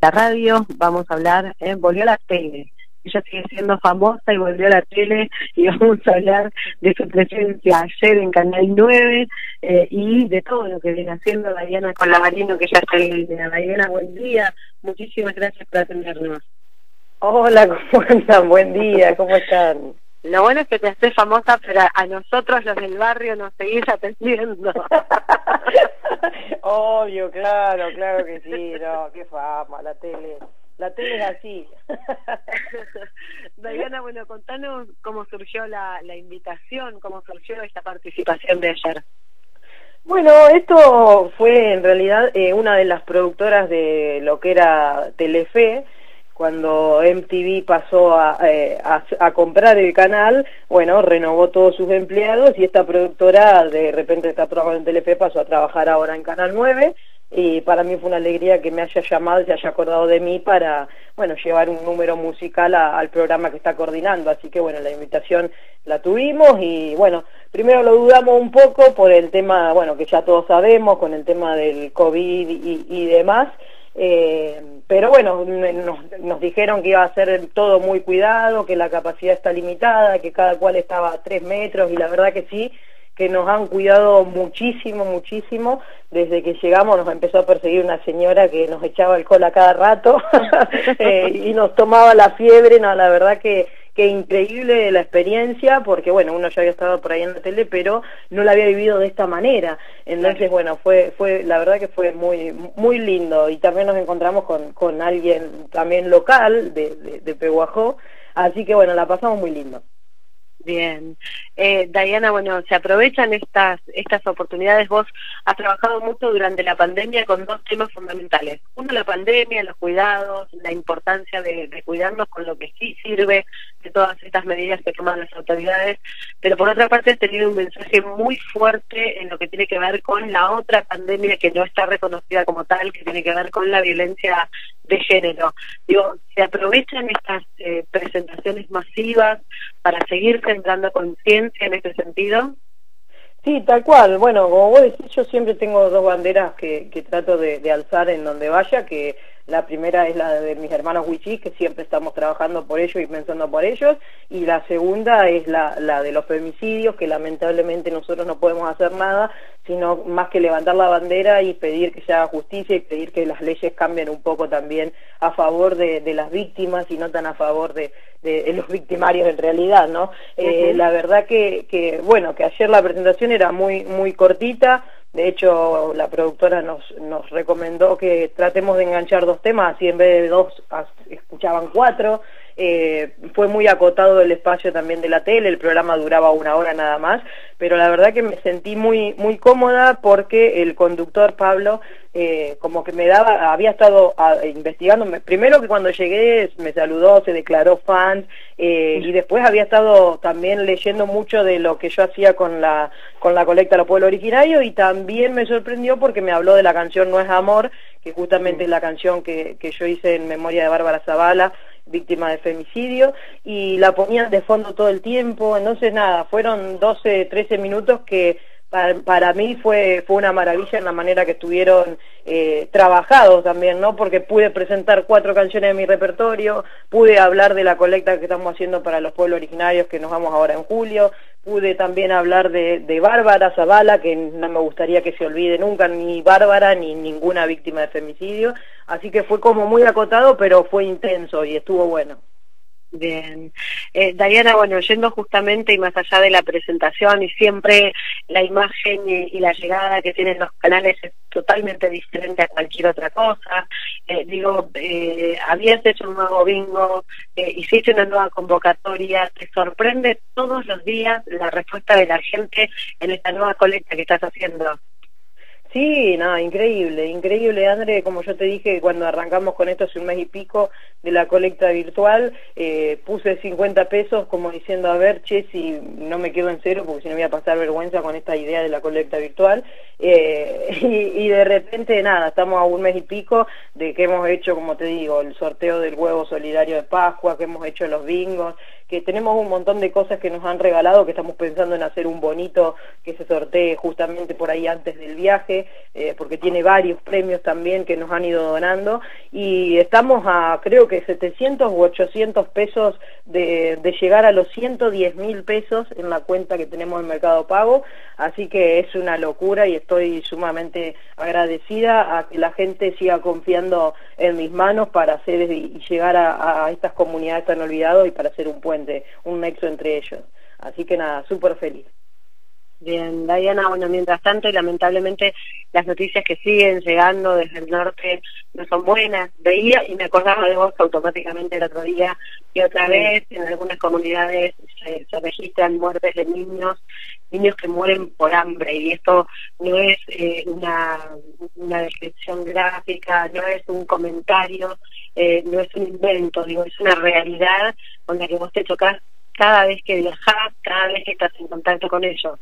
la radio, vamos a hablar, eh, volvió la tele. Ella sigue siendo famosa y volvió a la tele y vamos a hablar de su presencia ayer en Canal 9 eh, y de todo lo que viene haciendo Diana con la Marino, que ya está en línea. Diana, buen día. Muchísimas gracias por atendernos. Hola, ¿cómo andan? Buen día, ¿cómo están? Lo bueno es que te haces famosa, pero a nosotros los del barrio nos seguís atendiendo. Obvio, claro, claro que sí, no, qué fama, la tele. La tele es así. Diana, bueno, contanos cómo surgió la, la invitación, cómo surgió esta participación de ayer. Bueno, esto fue en realidad eh, una de las productoras de lo que era Telefe, cuando MTV pasó eh, a, a, comprar el canal, bueno, renovó todos sus empleados y esta productora de repente está trabajando en Telefe, pasó a trabajar ahora en Canal 9 y para mí fue una alegría que me haya llamado y se haya acordado de mí para, bueno, llevar un número musical al programa que está coordinando. Así que, bueno, la invitación la tuvimos y, bueno, primero lo dudamos un poco por el tema, bueno, que ya todos sabemos, con el tema del COVID y demás, eh, pero bueno, nos, dijeron que iba a ser todo muy cuidado, que la capacidad está limitada, que cada cual estaba a tres metros y la verdad que sí, que nos han cuidado muchísimo, muchísimo. Desde que llegamos nos empezó a perseguir una señora que nos echaba alcohol a cada rato eh, y nos tomaba la fiebre. No, la verdad que que increíble la experiencia, porque bueno, uno ya había estado por ahí en la tele, pero no la había vivido de esta manera. Entonces, bueno, fue, fue, la verdad que fue muy, muy lindo. Y también nos encontramos con, con alguien también local de, de, de Peguajó, así que bueno, la pasamos muy lindo. Bien. Eh, Diana, bueno, se aprovechan estas, estas oportunidades. Vos has trabajado mucho durante la pandemia con dos temas fundamentales. Uno, la pandemia, los cuidados, la importancia de, de cuidarnos con lo que sí sirve de todas estas medidas que toman las autoridades. Pero por otra parte, has tenido un mensaje muy fuerte en lo que tiene que ver con la otra pandemia que no está reconocida como tal, que tiene que ver con la violencia de género. Digo, se aprovechan estas eh, presentaciones masivas para seguir centrando conciencia en este sentido. Sí, tal cual. Bueno, como vos decís, yo siempre tengo dos banderas que, que trato de, alzar en donde vaya, que la primera es la de mis hermanos Wichis, que siempre estamos trabajando por ellos y pensando por ellos. Y la segunda es la, la de los femicidios, que lamentablemente nosotros no podemos hacer nada, sino más que levantar la bandera y pedir que se haga justicia y pedir que las leyes cambien un poco también a favor de, de las víctimas y no tan a favor de, de, los victimarios en realidad, ¿no? eh, la verdad que, que, bueno, que ayer la presentación era muy, muy cortita, de hecho, la productora nos, nos recomendó que tratemos de enganchar dos temas, así en vez de dos escuchaban cuatro. Eh, fue muy acotado el espacio también de la tele, el programa duraba una hora nada más, pero la verdad que me sentí muy, muy cómoda porque el conductor Pablo eh, como que me daba, había estado a, investigando, primero que cuando llegué me saludó, se declaró fan, eh, y después había estado también leyendo mucho de lo que yo hacía con la, con la colecta de los pueblos originarios y también me sorprendió porque me habló de la canción No es Amor, que justamente es la canción que, que yo hice en memoria de Bárbara Zavala, víctima de femicidio, y la ponían de fondo todo el tiempo, entonces nada, fueron 12, 13 minutos que para, mí fue, fue una maravilla en la manera que estuvieron eh, trabajados también, ¿no? Porque pude presentar cuatro canciones de mi repertorio, pude hablar de la colecta que estamos haciendo para los pueblos originarios que nos vamos ahora en julio, pude también hablar de, de Bárbara Zavala, que no me gustaría que se olvide nunca ni Bárbara ni ninguna víctima de femicidio, así que fue como muy acotado, pero fue intenso y estuvo bueno. Bien. Eh, Diana, bueno, yendo justamente y más allá de la presentación y siempre la imagen y, y, la llegada que tienen los canales es totalmente diferente a cualquier otra cosa. Eh, digo, eh, habías hecho un nuevo bingo, eh, hiciste una nueva convocatoria, ¿te sorprende todos los días la respuesta de la gente en esta nueva colecta que estás haciendo? Sí, nada, increíble, increíble, André, como yo te dije cuando arrancamos con esto hace un mes y pico de la colecta virtual, eh, puse 50 pesos como diciendo, a ver, che, si no me quedo en cero porque si no voy a pasar vergüenza con esta idea de la colecta virtual, eh, y, y, de repente, nada, estamos a un mes y pico de que hemos hecho, como te digo, el sorteo del huevo solidario de Pascua, que hemos hecho los bingos, que tenemos un montón de cosas que nos han regalado, que estamos pensando en hacer un bonito que se sortee justamente por ahí antes del viaje, eh, porque tiene varios premios también que nos han ido donando, y estamos a creo que 700 u 800 pesos de, llegar a los 110 mil pesos en la cuenta que tenemos en Mercado Pago, así que es una locura y estoy sumamente agradecida a que la gente siga confiando en mis manos para hacer y llegar a, a estas comunidades tan olvidadas y para hacer un puente, un nexo entre ellos. Así que nada, súper feliz. Bien, Diana, bueno, mientras tanto, y lamentablemente las noticias que siguen llegando desde el norte no son buenas. Veía y me acordaba de vos automáticamente el otro día y otra vez en algunas comunidades se, registran muertes de niños, niños que mueren por hambre y esto no es eh, una, una descripción gráfica, no es un comentario, eh, no es un invento, digo, es una realidad con la que vos te chocas cada vez que viajas, cada vez que estás en contacto con ellos.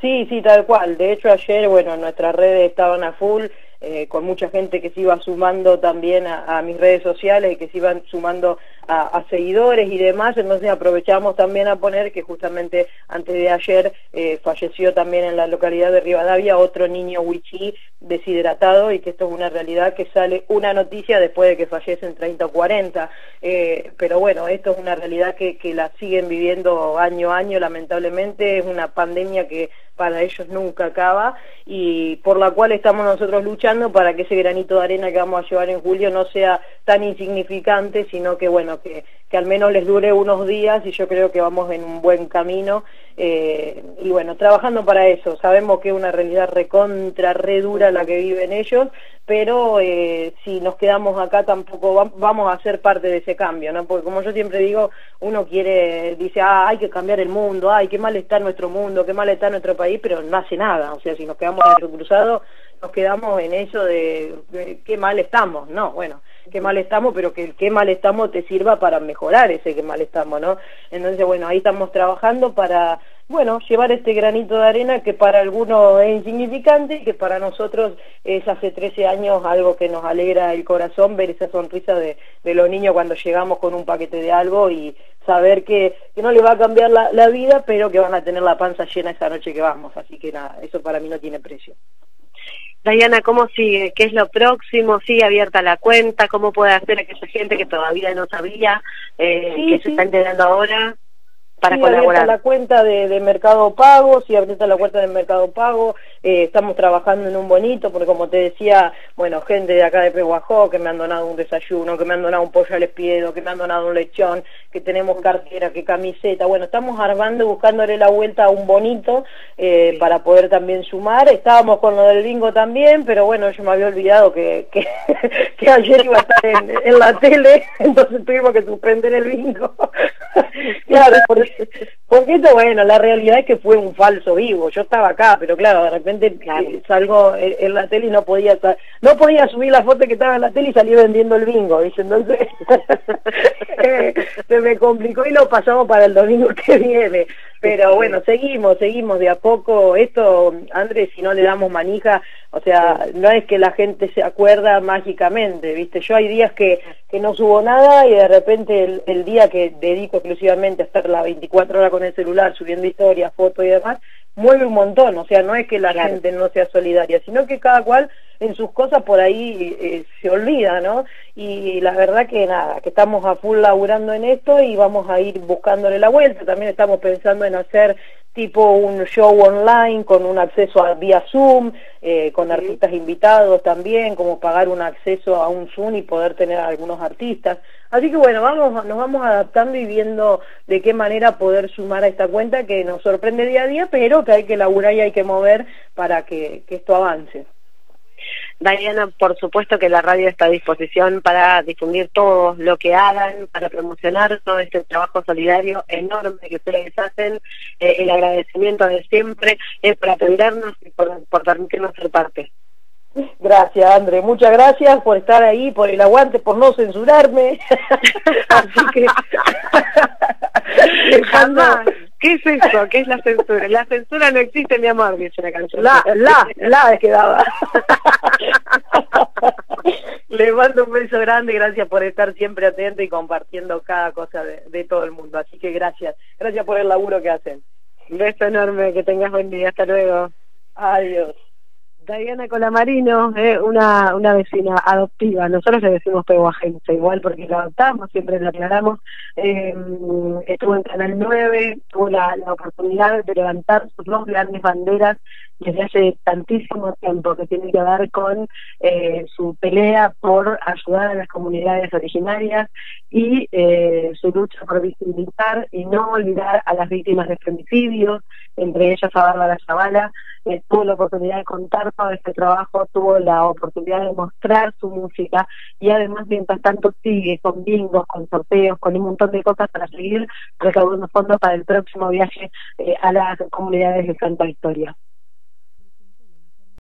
Sí, sí, tal cual. De hecho, ayer, bueno, nuestras redes estaban a full, eh, con mucha gente que se iba sumando también a, mis redes sociales que se iban sumando a, seguidores y demás, entonces aprovechamos también a poner que justamente antes de ayer eh, falleció también en la localidad de Rivadavia otro niño wichí deshidratado y que esto es una realidad que sale una noticia después de que fallecen 30 o 40, eh, pero bueno, esto es una realidad que, que la siguen viviendo año a año lamentablemente, es una pandemia que para ellos nunca acaba y por la cual estamos nosotros luchando para que ese granito de arena que vamos a llevar en julio no sea tan insignificante, sino que bueno, que, que al menos les dure unos días y yo creo que vamos en un buen camino eh, y bueno, trabajando para eso, sabemos que es una realidad recontra, re dura la que viven ellos, pero eh, si nos quedamos acá tampoco vamos a ser parte de ese cambio, ¿no? Porque como yo siempre digo, uno quiere, dice, ah, hay que cambiar el mundo, ay, qué mal está nuestro mundo, qué mal está nuestro país, pero no hace nada, o sea, si nos quedamos en el cruzado, nos quedamos en eso de, de qué mal estamos, no, bueno, qué mal estamos, pero que el qué mal estamos te sirva para mejorar ese qué mal estamos, ¿no? Entonces, bueno, ahí estamos trabajando para, bueno, llevar este granito de arena que para algunos es insignificante y que para nosotros es hace 13 años algo que nos alegra el corazón, ver esa sonrisa de, los niños cuando llegamos con un paquete de algo y saber que, que no les va a cambiar la, la vida, pero que van a tener la panza llena esa noche que vamos. Así que nada, eso para mí no tiene precio. Diana, ¿cómo sigue? ¿Qué es lo próximo? ¿Sigue abierta la cuenta? ¿Cómo puede hacer aquella gente que todavía no sabía, eh, que se está enterando ahora? Para sí, colaborar. la cuenta de, de, Mercado Pago, sí, abierta la cuenta de Mercado Pago, eh, estamos trabajando en un bonito, porque como te decía, bueno, gente de acá de Peguajó que me han donado un desayuno, que me han donado un pollo al espiedo, que me han donado un lechón, que tenemos cartera, que camiseta, bueno, estamos armando y buscándole la vuelta a un bonito eh, para poder también sumar, estábamos con lo del bingo también, pero bueno, yo me había olvidado que, que, que ayer iba a estar en, en la tele, entonces tuvimos que suspender el bingo. claro, por porque esto, bueno, la realidad es que fue un falso vivo. Yo estaba acá, pero claro, de repente eh, salgo en, la tele y no podía no podía subir la foto que estaba en la tele y salí vendiendo el bingo, ¿viste? Entonces se me complicó y lo pasamos para el domingo que viene. Pero bueno, seguimos, seguimos de a poco. Esto, Andrés, si no le damos manija, o sea, no es que la gente se acuerda mágicamente, ¿viste? Yo hay días que, que no subo nada y de repente el, el día que dedico exclusivamente a estar la 24 horas con el celular subiendo historias, fotos y demás, mueve un montón, o sea, no es que la gente no sea solidaria, sino que cada cual en sus cosas por ahí eh, se olvida, ¿no? Y la verdad que nada, que estamos a full laburando en esto y vamos a ir buscándole la vuelta, también estamos pensando en hacer tipo un show online con un acceso a vía Zoom, eh, con artistas invitados también, como pagar un acceso a un Zoom y poder tener algunos artistas. Así que bueno, vamos, nos vamos adaptando y viendo de qué manera poder sumar a esta cuenta que nos sorprende día a día, pero que hay que laburar y hay que mover para que esto avance. Diana, por supuesto que la radio está a disposición para difundir todo lo que hagan, para promocionar todo este trabajo solidario enorme que ustedes hacen, eh, el agradecimiento de siempre, es para atendernos y por, por permitirnos ser parte. Gracias, André. Muchas gracias por estar ahí, por el aguante, por no censurarme. Así que... Jamás. ¿Qué es eso? ¿Qué es la censura? La censura no existe, mi amor, dice la canción. La, la, la es que daba. Le mando un beso grande, gracias por estar siempre atento y compartiendo cada cosa de, todo el mundo. Así que gracias, gracias por el laburo que hacen. Un beso enorme, que tengas buen día, hasta luego. Adiós. Diana Colamarino, eh, una, una vecina adoptiva, nosotros le decimos peguajense igual porque la adoptamos, siempre lo aclaramos, eh, estuvo en Canal 9, tuvo la, la oportunidad de levantar sus dos grandes banderas desde hace tantísimo tiempo que tiene que ver con eh, su pelea por ayudar a las comunidades originarias y eh, su lucha por visibilizar y no olvidar a las víctimas de femicidios, entre ellas a Bárbara Zavala, eh, tuvo la oportunidad de contar todo este trabajo, tuvo la oportunidad de mostrar su música y además mientras tanto sigue con bingos, con sorteos, con un montón de cosas para seguir recaudando fondos para el próximo viaje a las comunidades de Santa Victoria.